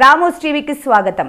Ramos టీవీకి స్వాగతం.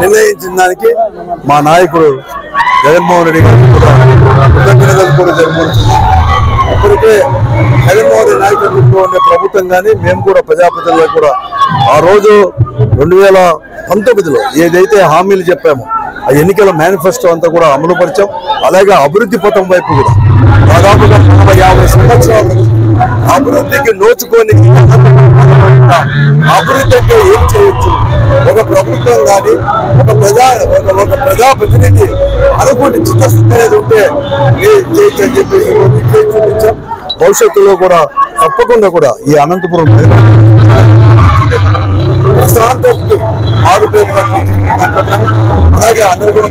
నిర్ణయించిన దానికి మా నాయకుడు జగన్మోహన్ రెడ్డి గారికి కూడా కృతజ్ఞతలు కూడా జరుపుకుంటున్నాం ఇప్పటికే జగన్మోహన్ రెడ్డి నాయకత్వంలో ఉండే ప్రభుత్వం కానీ మేము కూడా ప్రజాప్రతినిధులు కూడా ఆ రోజు రెండు వేల పంతొమ్మిదిలో ఏదైతే హామీలు చెప్పామో ఆ ఎన్నికల మేనిఫెస్టో అంతా కూడా అమలు పరిచాం. అలాగే అభివృద్ధి పథం వైపు కూడా దాదాపుగా నలభై యాభై సంవత్సరాలు అభివృద్ధికి నోచుకొని అభివృద్ధి అంటే ఏం చేయొచ్చు? కానీ ఒక ప్రజా ఒక ప్రజాప్రతినిధి అనుకుంటే చిత్తశుద్ధి అనేది ఉంటే చేయొచ్చు అని చెప్పేసి చూపించాం భవిష్యత్తులో కూడా తప్పకుండా కూడా ఈ అనంతపురం ప్రజలు ప్రశాంతతకి అలాగే అందరూ కూడా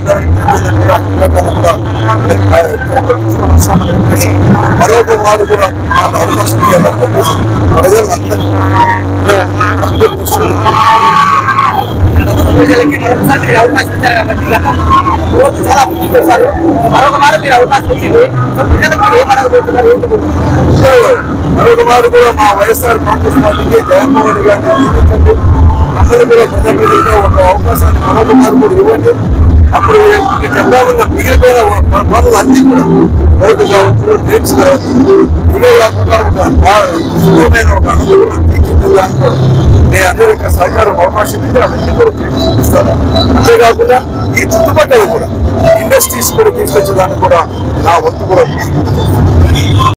మరొక వారు కూడా ప్రజలందరూ ప్రజలకి మరొకసారి మీరు అవకాశం ఇచ్చారు కాబట్టి ఓటు చాలా ముందుకు చేశారు మరొక మారు మీరు అవకాశం ఇచ్చింది ప్రజలకు మీరు ఏం అడగబోతున్నారు ఏంటి మరొక మారు కూడా మా వైఎస్ఆర్ కాంగ్రెస్ పార్టీకి జగన్మోహన్ రెడ్డి గారిని అందరూ కూడా ప్రజాప్రతినిధిగా ఒక అవకాశాన్ని మరొక మారు కూడా ఇవ్వండి. అప్పుడు ఈ ఉన్న మిగిలిపోయిన పనులు అన్ని కూడా రోడ్డు కావచ్చు డ్రింక్స్ కావచ్చు ఇవే కాకుండా ఒక బా- ఒక అనుకూలమైన తీర్చిదిద్దడానికి కూడా నేను అందరూ ఇక్కడ సహకారం అవకాశం ఇస్తే అవన్నీ కూడా ఇస్తాను అంతేకాకుండా ఈ చుట్టుపక్కల కూడా ఇండస్ట్రీస్ కూడా తీసుకొచ్చేదానికి కూడా నా వంతు కూడా